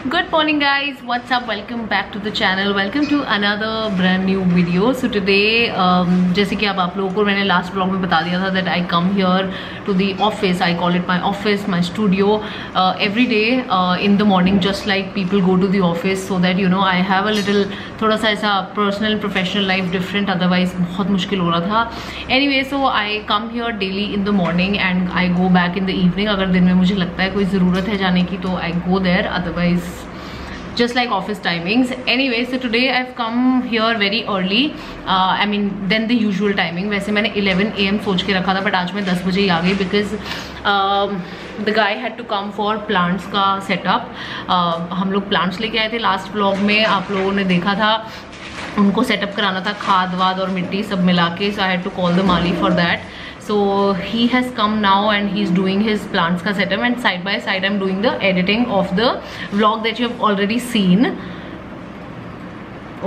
Good morning guys what's up welcome back to the channel welcome to another brand new video so today जैसे कि अब आप लोगों को मैंने लास्ट ब्लॉग में बता दिया था that I come here to the office I call it my office my studio every day in the morning just like people go to the office so that you know I have a little थोड़ा सा ऐसा personal professional life different otherwise बहुत मुश्किल हो रहा था. Anyway so I come here daily in the morning and I go back in the evening अगर दिन में मुझे लगता है कोई ज़रूरत है जाने की तो I go there otherwise just like office timings anyway so today i've come here very early uh, i mean then the usual timing वैसे मैंने 11 am सोच के रखा था but आज मैं 10 बजे ही आ गई because um, the guy had to come for plants का setup uh, हम लोग plants लेके आए थे last vlog में आप लोगों ने देखा था उनको सेटअप कराना था खाद वाद और मिट्टी सब मिला के so I had to call the Mali for that so he has come now and he's doing his plants ka setup and side by side i'm doing the editing of the vlog that you've already seen.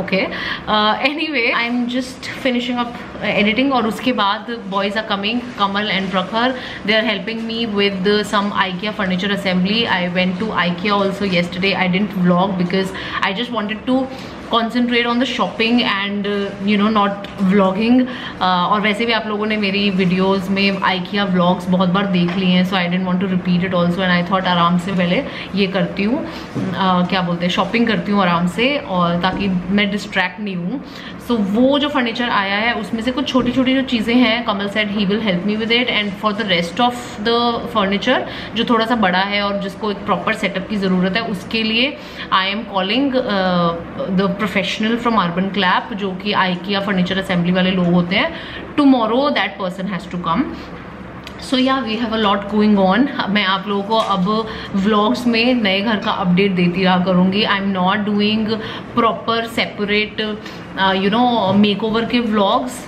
Okay. Uh, anyway i'm just finishing up uh, editing or uske baad boys are coming kamal and prakhar they are helping me with some ikea furniture assembly. I went to ikea also yesterday. I didn't vlog because i just wanted to concentrate on the shopping and you know not vlogging और वैसे भी आप लोगों ने मेरी videos में IKEA vlogs बहुत बार देख लिए हैं so I don't want to repeat it also and I thought आराम से पहले ये करती हूँ। Uh, क्या बोलते हैं शॉपिंग करती हूँ आराम से और ताकि मैं डिस्ट्रैक्ट नहीं हूँ। सो so, वो जो फर्नीचर आया है उसमें से कुछ छोटी छोटी जो चीज़ें हैं Kamal said he will help me with it and for the rest of the furniture जो थोड़ा सा बड़ा है और जिसको एक प्रॉपर सेटअप की ज़रूरत है उसके लिए I am calling the professional from Urban Clap जो कि आई आईकिया फर्नीचर असेंबली वाले लोग होते हैं. Tomorrow that person has to come so yeah we have a lot going on मैं आप लोगों को अब व्लॉग्स में नए घर का अपडेट देती रहा करूँगी. I am not doing proper separate you know makeover के vlogs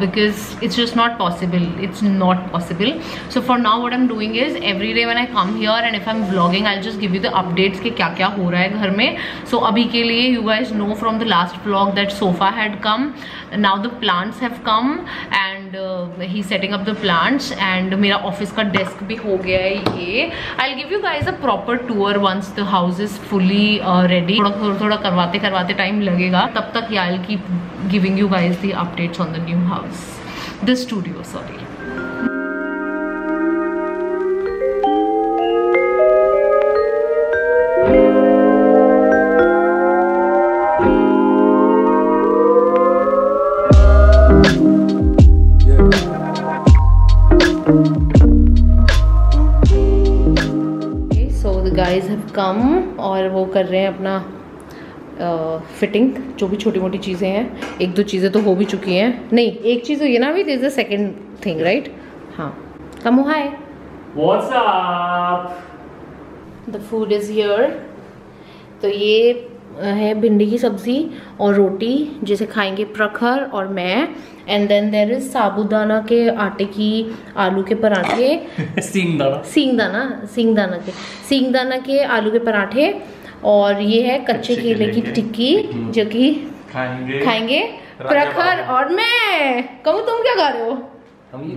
because it's just not possible it's not possible so for now what am doing is every day one I come here and if I am vlogging I just give you the updates के क्या क्या हो रहा है घर में सो अभी के लिए you eyes know from the last vlog that sofa had come now the plants have come and he setting up the plants and मेरा ऑफ़िस का डेस्क भी हो गया है ये। I give you guys a proper tour once the house is fully ready थोड़ा थोड़ा थोड़ा करवाते करवाते टाइम लगेगा। तब तक I giving you guys the updates on the new house the studio sorry कर रहे हैं अपना फिटिंग जो भी छोटी मोटी चीज़ें हैं। एक दो चीज़ें तो हो भी चुकी हैं। नहीं एक चीज़ तो ये ना भी this the second thing right हाँ। Come hi the food is here तो ये है भिंडी की सब्ज़ी और रोटी जिसे खाएँगे प्रखर और मैं। एंड देन देर इज़ साबुदाना के आटे की आलू के पराठे। सींगदाना। सींगदाना सींगदाना के सींगदाना के आलू के पराठे। और ये है कच्चे केले की टिक्की हम्म। जो कि खाएँगे। खाएँगे। प्रखर और मैं कहूँ तुम क्या खा रहे हो? हम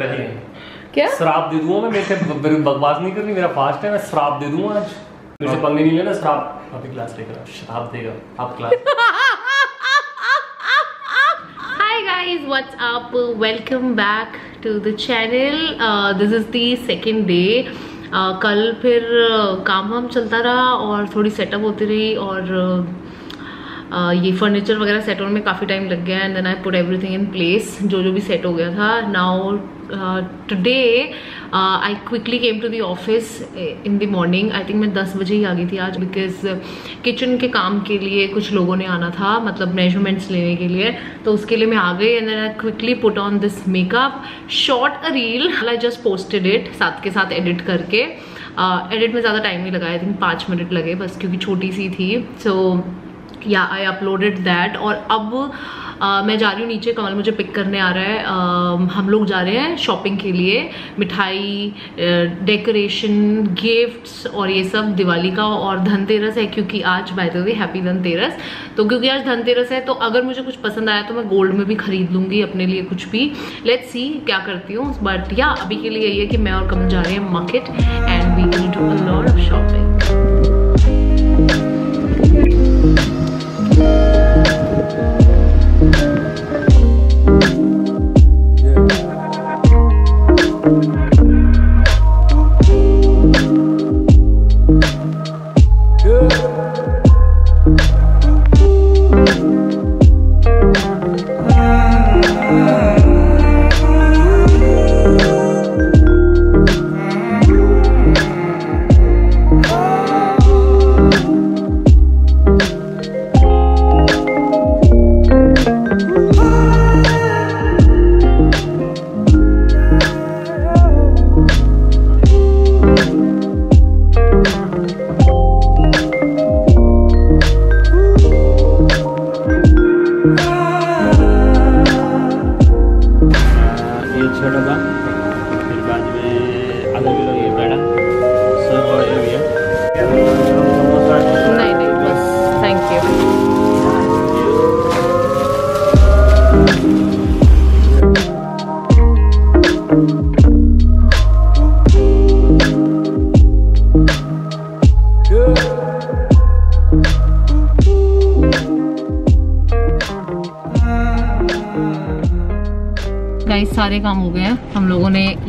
क्या? श्राप दे दूँगा मैं मेरे बकवास नहीं करनी मेरा फास्ट है मैं श्राप दे दूँगा आज। मेरे से पंगे नहीं लेना श्राप। अभी क्लास लेकर श्राप देगा। आप class guys, what's up? Welcome back to the channel. Uh, this is the second day. आ, कल फिर काम वाम चलता रहा और थोड़ी सेटअप होती रही और आ, ये फर्नीचर वगैरह सेट होने में काफ़ी टाइम लग गया and then I put everything in place जो जो भी सेट हो गया था। Now today I quickly came to the office in the morning I think मैं दस बजे ही आ गई थी आज बिकॉज़ किचन के काम के लिए कुछ लोगों ने आना था मतलब मेजरमेंट्स लेने के लिए। तो उसके लिए मैं आ गई and I quickly put on this makeup shot a reel I just posted it साथ के साथ एडिट करके। एडिट uh, में ज़्यादा टाइम नहीं लगा आई थिंक पाँच मिनट लगे बस क्योंकि छोटी सी थी। So yeah I uploaded that और अब uh, मैं जा रही हूँ नीचे कमल मुझे पिक करने आ रहा है। uh, हम लोग जा रहे हैं शॉपिंग के लिए। मिठाई डेकोरेशन गिफ्ट्स और ये सब दिवाली का और धनतेरस है क्योंकि आज by the way happy Dhanteras. तो क्योंकि आज धनतेरस है तो अगर मुझे कुछ पसंद आया तो मैं गोल्ड में भी खरीद लूँगी अपने लिए कुछ भी। लेट्स सी क्या करती हूँ। बट या अभी के लिए ये कि मैं और कमल जा रहे हैं market and we will do a lot of shopping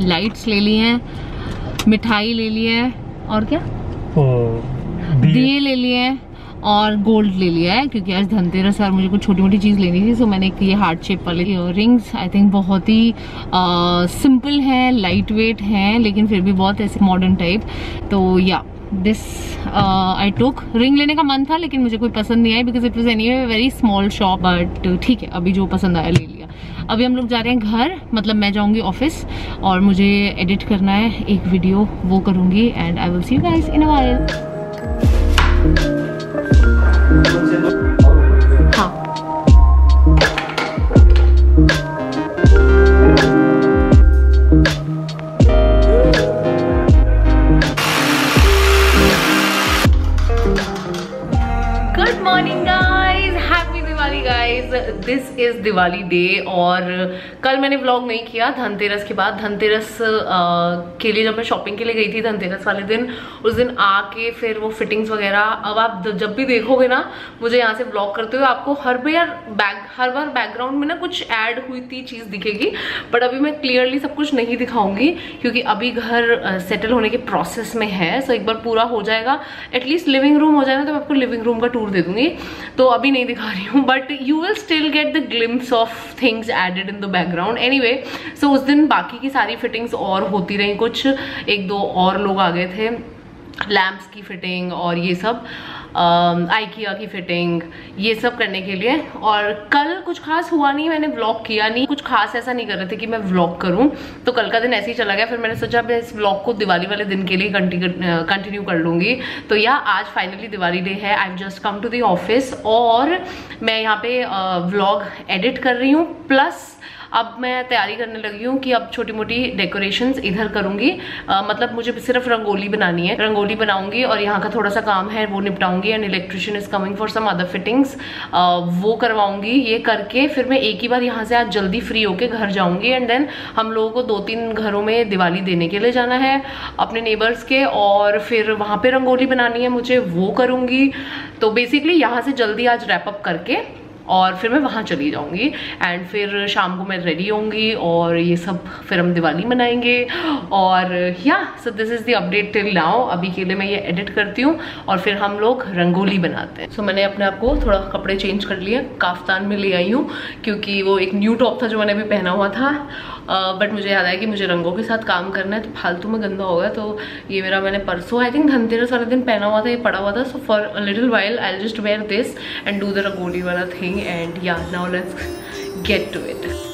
lights ले ली हैं मिठाई ले ली है और क्या? दिए ले लिए हैं और गोल्ड ले लिया है क्योंकि आज धनतेरस है और मुझे कुछ छोटी मोटी चीज़ लेनी थी सो मैंने एक ये हार्ट शेप वाले इयर रिंग्स आई थिंक बहुत ही सिंपल है लाइट वेट है लेकिन फिर भी बहुत ऐसे मॉडर्न टाइप तो yeah this I took ring लेने का मन था लेकिन मुझे कोई पसंद नहीं आई because it was any very small shop but ठीक है अभी जो पसंद आया ले अभी हम लोग जा रहे हैं घर मतलब मैं जाऊँगी ऑफ़िस और मुझे एडिट करना है एक वीडियो वो करूँगी and I will see guys in a while Diwali day और कल मैंने व्लॉग नहीं किया, धनतेरस के बाद। धनतेरस के लिए जब मैं शॉपिंग के लिए गई थी धनतेरस वाले दिन, उस दिन आके फिर वो फिटिंग्स वगैरह, अब आप जब भी देखोगे ना, मुझे यहाँ से व्लॉग करते हुए आपको हर बार बैक हर बार बैकग्राउंड में ना कुछ ऐड हुई थी चीज़ दिखेगी बट अभी मैं क्लियरली सब कुछ नहीं दिखाऊँगी, क्योंकि अभी घर सेटल होने के प्रोसेस में है सो एक बार पूरा हो जाएगा। एटलीस्ट लिविंग रूम हो जाएगा तो मैं आपको लिविंग रूम का टूर दे दूँगी। तो अभी नहीं दिखा रही हूँ but you will still get the glimpse of things added in the background any so उस दिन बाकी की सारी फिटिंग्स और होती रही। कुछ एक दो और लोग आ गए थे। लैम्प्स की फिटिंग और ये सब आइकिया की फिटिंग, ये सब करने के लिए। और कल कुछ खास हुआ नहीं, मैंने व्लॉग किया नहीं। कुछ खास ऐसा नहीं कर रहे थे कि मैं व्लॉग करूँ। तो कल का दिन ऐसे ही चला गया। फिर मैंने सोचा मैं इस व्लॉग को दिवाली वाले दिन के लिए कंटिन्यू कर लूँगी। तो या, आज फाइनली दिवाली डे है। I just come to the office और मैं यहाँ पे व्लॉग एडिट कर रही हूँ। प्लस अब मैं तैयारी करने लगी हूँ कि अब छोटी मोटी डेकोरेशंस इधर करूँगी। मतलब मुझे सिर्फ़ रंगोली बनानी है। रंगोली बनाऊँगी और यहाँ का थोड़ा सा काम है, वो निपटाऊँगी and electrician is coming for some other fittings वो करवाऊँगी, ये करके फिर मैं एक ही बार यहाँ से आज जल्दी फ्री होके घर जाऊँगी एंड देन हम लोगों को दो तीन घरों में दिवाली देने के लिए जाना है अपने नेबर्स के और फिर वहाँ पे रंगोली बनानी है मुझे, वो करूँगी। तो बेसिकली यहाँ से जल्दी आज रैपअप करके और फिर मैं वहाँ चली जाऊँगी। एंड फिर शाम को मैं रेडी होंगी और ये सब फिर हम दिवाली मनाएँगे। और yeah so this is the update till now अभी के लिए मैं ये एडिट करती हूँ और फिर हम लोग रंगोली बनाते हैं। सो so, मैंने अपने आप को थोड़ा कपड़े चेंज कर लिए काफ्तान में ले आई हूँ क्योंकि वो एक न्यू टॉप था जो मैंने अभी पहना हुआ था। बट uh, मुझे याद आया कि मुझे रंगों के साथ काम करना है तो फालतू में गंदा होगा तो ये मेरा मैंने परसों आई थिंक धनतेरस वाले दिन पहना हुआ था ये पड़ा हुआ था। So for little while I just wear this and do the rangoli वाला thing and yeah now let's get to it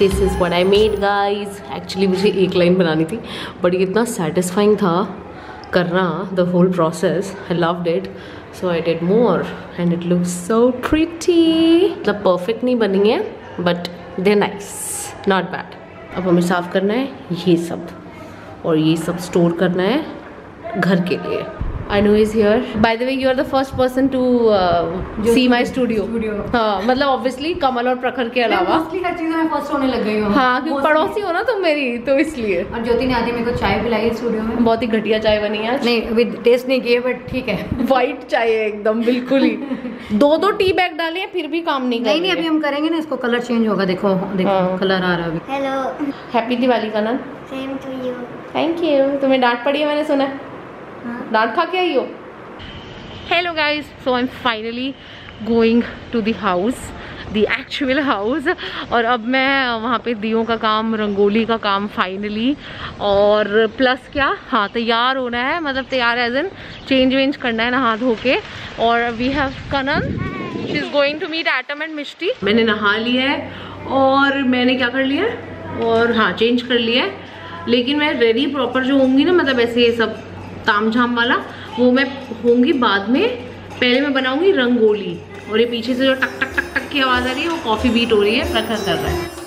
this is one I made guys actually मुझे एक लाइन बनानी थी बट ये इतना सेटिस्फाइंग था करना the whole process I love it so I did more and it look so pretty मतलब perfect नहीं बनी है but they nice not bad अब हमें साफ़ करना है, ये सब. और ये सब स्टोर करना है घर के लिए. Anu is here. By the way, you are the first person to uh, see my studio. हाँ मतलब obviously कमल और प्रखर के अलावा। हर चीज़ में फ़र्स्ट होने लग गई हूँ। हाँ क्योंकि पड़ोसी हो ना तुम मेरी तो इसलिए। और ज्योति ने आधी मेरे को चाय पिलाई स्टूडियो में। बहुत ही घटिया चाय बनी है नहीं विद टेस्ट नहीं किए बट ठीक है। व्हाइट चाय है एकदम बिल्कुल ही। दो दो टी बैग डाले हैं फिर भी काम नहीं नहीं नहीं अभी हम करेंगे ना इसको कलर चेंज होगा देखो देखो हाँ। कलर आ रहा है अभी। हेलो हैप्पी दिवाली का ना same to you thank you तुम्हें डांट पड़ी है मैंने सुना हाँ खा के आई हो? Hello guys so I am finally going to the house the actual house और अब मैं वहाँ पे दियों का काम रंगोली का काम फाइनली और प्लस क्या? हाँ तैयार होना है. मतलब तैयार एज एन चेंज वेंज करना है नहा धो के. और we have Kanan she is going to meet atom and Mishti मैंने नहा लिया है और मैंने क्या कर लिया? है और हाँ चेंज कर लिया है. लेकिन मैं रेडी प्रॉपर जो होंगी ना मतलब ऐसे ये सब ताम झाम वाला, वो मैं होंगी बाद में, पहले मैं बनाऊँगी रंगोली। और ये पीछे से जो टक टक टक टक की आवाज़ आ रही है, वो कॉफ़ी बीट हो रही है प्रखर कर रहा है।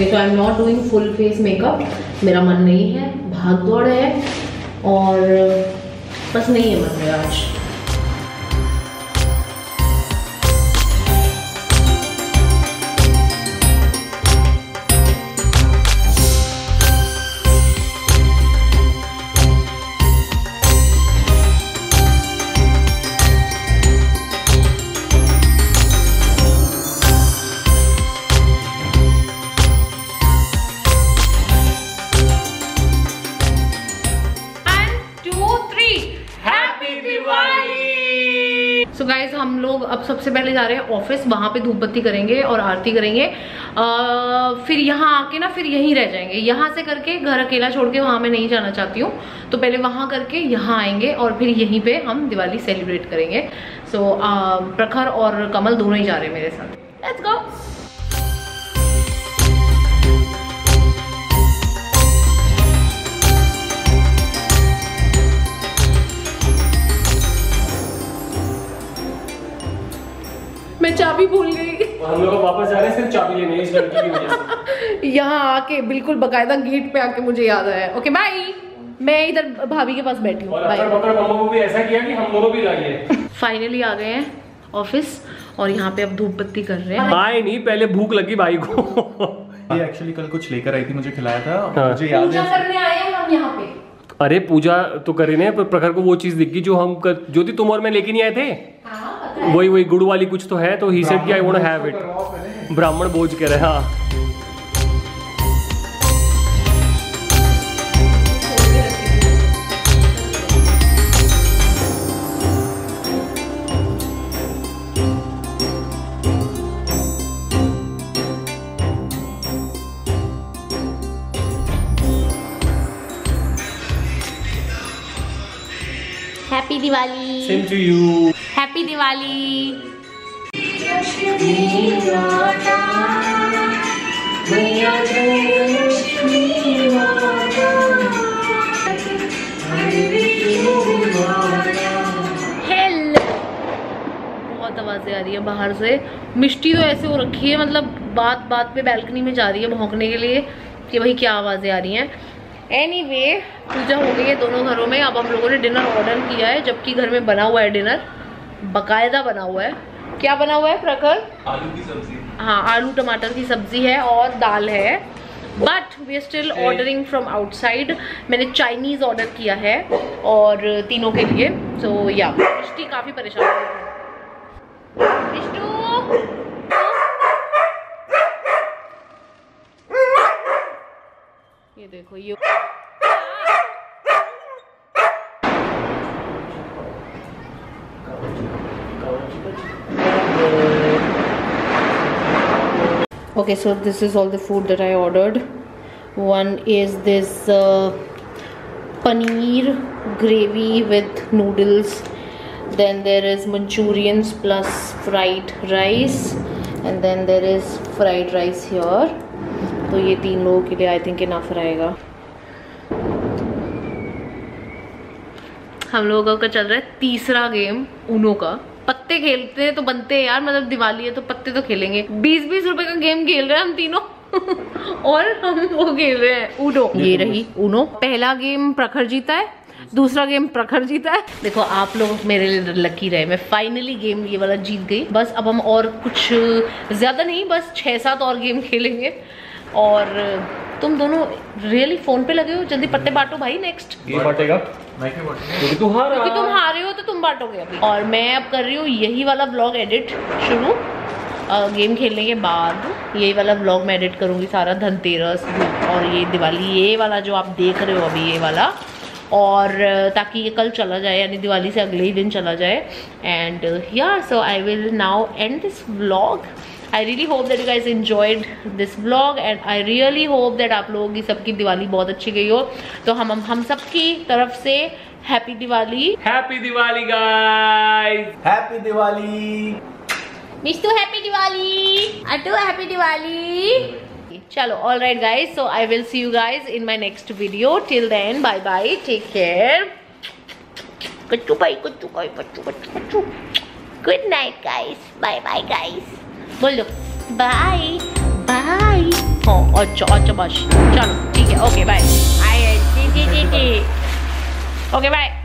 Okay so I am not doing full face makeup मेरा मन नहीं है भाग दौड़ है और बस नहीं है मन मेरा आज। सबसे पहले जा रहे हैं ऑफ़िस वहाँ पे धूप बत्ती करेंगे और आरती करेंगे। आ, फिर यहाँ आके ना फिर यहीं रह जाएँगे। यहाँ से करके घर अकेला छोड़ के वहाँ मैं नहीं जाना चाहती हूँ। तो पहले वहाँ करके यहाँ आएँगे और फिर यहीं पे हम दिवाली सेलिब्रेट करेंगे। सो so, प्रखर और कमल दोनों ही जा रहे हैं मेरे साथ। लेट्स गो चाबी भूल गई। हम लोग वापस जा रहे हैं सिर्फ़ चाबी लेने इस लड़की की वजह से। यहाँ आके बिल्कुल बकायदा गेट पे आके मुझे याद आया। ओके बाय मैं इधर भाभी के पास बैठी हूँ। और बाय बकर मम्मा को भी ऐसा किया कि हम दोनों भी लाइए फाइनली आ गए हैं ऑफ़िस और यहाँ पे अब धूप बत्ती कर रहे हैं। आए नहीं पहले भूख लगी भाई को। ये एक्चुअली कल कुछ लेकर आई थी मुझे खिलाया था। हाँ। मुझे याद पूजा करने आए हैं हम यहाँ पे। अरे पूजा तो कर रहे हैं पर प्रखर को वो चीज़ दिख गई जो हम कर, ज्योति तुम और मैं लेके नहीं आए थे? हाँ, वही वही गुड़ वाली कुछ तो है तो ही सेड की आई वांट हैव इट ब्राह्मण बोझ कह रहे हैं। हाँ happy Diwali same to you happy Diwali बहुत आवाज़ें आ रही है बाहर से। मिष्टी तो ऐसे हो रखी है मतलब बात बात पे बैल्कनी में जा रही है भौंकने के लिए कि भाई क्या आवाज़ें आ रही हैं। एनीवे पूजा हो गई है दोनों घरों में। अब हम लोगों ने डिनर ऑर्डर किया है, जबकि घर में बना हुआ है डिनर बकायदा बना हुआ है। क्या बना हुआ है प्रखर? आलू की सब्ज़ी। हाँ आलू टमाटर की सब्ज़ी है और दाल है। But we are still ordering from outside मैंने चाइनीज़ ऑर्डर किया है और तीनों के लिए। सो या मिष्टी काफ़ी परेशान है ये देखो ये okay so this is all the food that i ordered one is this uh, paneer gravy with noodles then there is manchurians plus fried rice and then there is fried rice here तो ये तीन लोगों के लिए I think enough रहेगा हम लोगों का चल रहा है तीसरा गेम उनो का पत्ते खेलते हैं तो बनते हैं यार मतलब दिवाली है तो पत्ते तो खेलेंगे। बीस बीस रुपए का गेम खेल रहे हैं हम तीनों। और हम वो खेल रहे हैं उनो ये रही उनो पहला गेम प्रखर जीता है दूसरा गेम प्रखर जीता है। देखो आप लोग मेरे लिए लकी रहे। मैं फाइनली गेम ये वाला जीत गई। बस अब हम और कुछ ज़्यादा नहीं बस छह सात और गेम खेलेंगे। और तुम दोनों रियली फ़ोन पे लगे हो? जल्दी पत्ते बांटो भाई नेक्स्ट ये बांटेगा? मैं क्या बोलती क्योंकि तू हारा क्योंकि तुम हारे हो तो तुम बांटोगे अभी। और मैं अब कर रही हूँ यही वाला ब्लॉग एडिट शुरू। गेम खेलने के बाद ये वाला ब्लॉग मैं एडिट करूँगी सारा धनतेरस और ये दिवाली ये वाला जो आप देख रहे हो अभी ये वाला। और ताकि ये कल चला जाए यानी दिवाली से अगले ही दिन चला जाए। And yeah so I will now end this vlog I really hope that you guys enjoyed this vlog and I really hope that आप लोगों की सबकी दिवाली बहुत अच्छी गई हो। तो हम हम हम सबकी तरफ़ से happy Diwali. Happy Diwali guys happy Diwali. मिस्टू happy Diwali. Ado happy Diwali. चलो all right guys so I will see you guys in my next video till then bye bye take care कच्चू bye कच्चू बाई कच्चू कच्चू कच्चू good night guys bye bye guys बोल दो bye bye हाँ अच्छा अच्छा बस चलो ठीक है ओके बाय ओके बाय